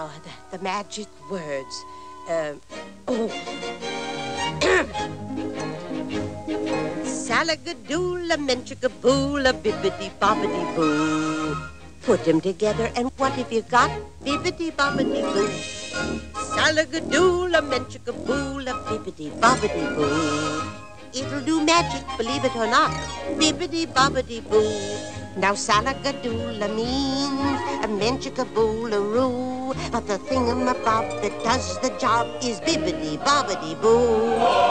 The, the magic words. Uh, oh. Salagadoola, menchikaboola, bibbidi bobbidi boo. Put them together, and what have you got? Bibbidi bobbidi boo. Salagadoola, menchikaboola, bibbidi bobbidi boo. It'll do magic, believe it or not. Bibbidi bobbidi boo. Now salagadoola means a menchikaboolaroo. But the thingamabob that does the job is bibbidi bobbidi boo.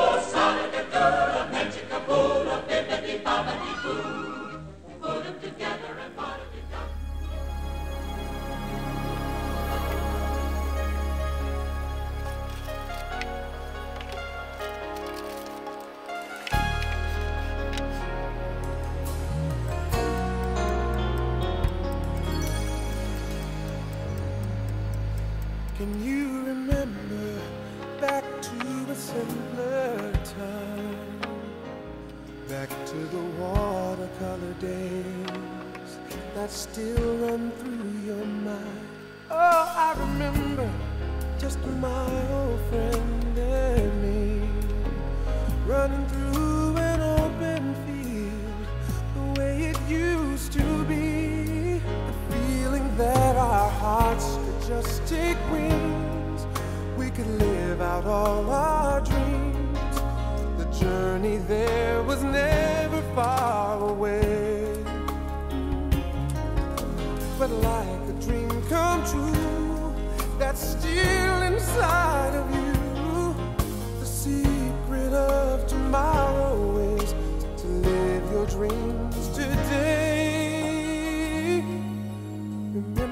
Can you remember back to a simpler time? Back to the watercolor days that still run through your mind. Oh, I remember just my old friend majestic wings, we could live out all our dreams. The journey there was never far away. But like a dream come true, that's still inside of you. The secret of tomorrow is to live your dreams today. Remember